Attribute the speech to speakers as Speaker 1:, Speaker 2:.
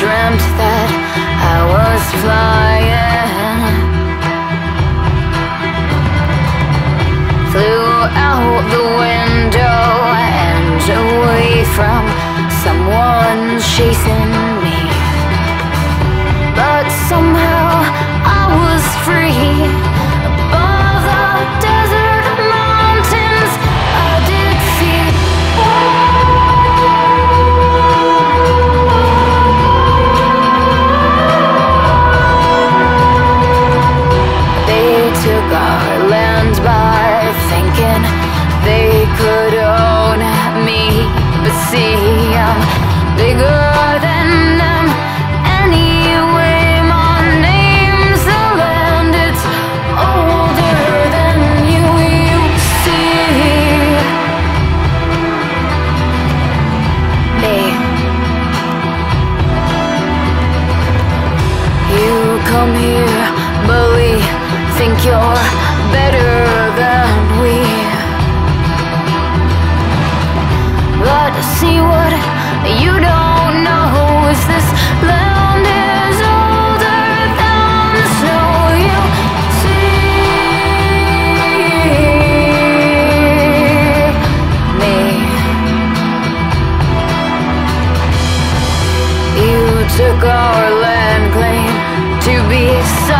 Speaker 1: dreamt that I was flying. Flew out the window and away from someone chasing me. But somehow bigger. smoke or land claim to be so